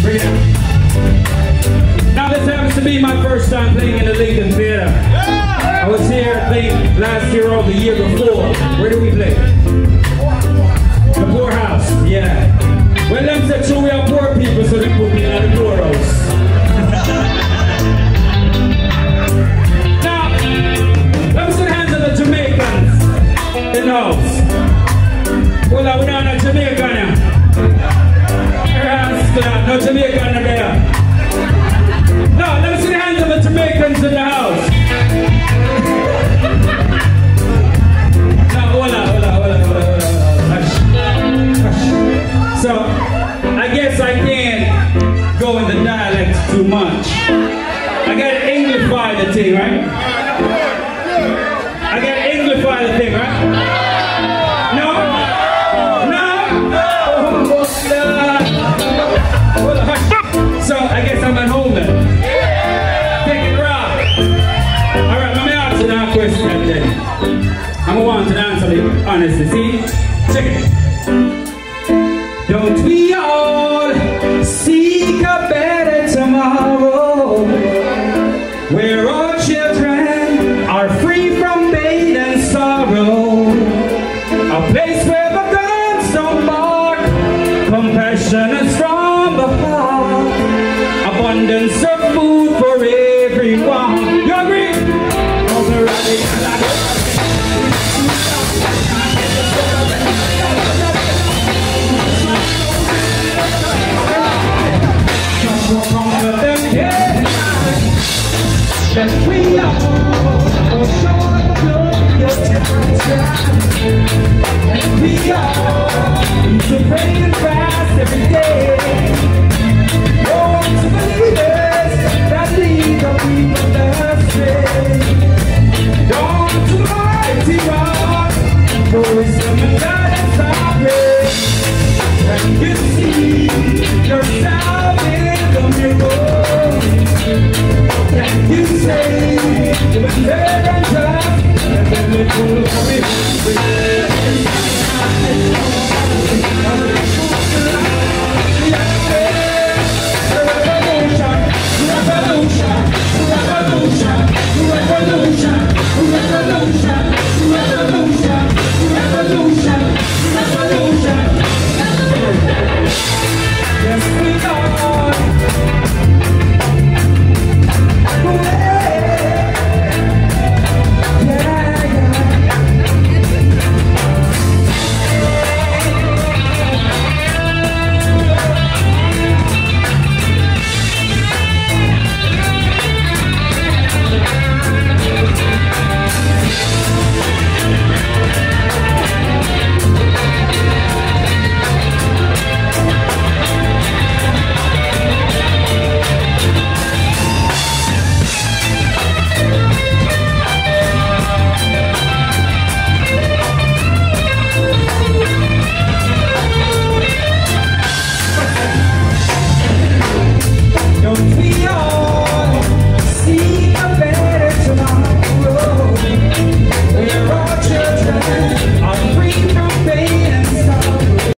Bring it. Now this happens to be my first time playing in the Lincoln Theatre. I was here, I think, last year or the year before. Where did we play? The poorhouse, yeah. Well, them said, so we are poor people, so they put me in the poorhouse. now, let me see the hands of the Jamaicans in the house. Well, we're not dialect too much. I gotta Englify the thing, right? I gotta Englify the thing, right? No? No? Hush. So, I guess I'm at home then. Take it raw. All right, let me ask you that question then. I'm want to answer it honestly. See? Check it. From heart. Abundance of food for everyone. You agree? We are sure the time. And we are pray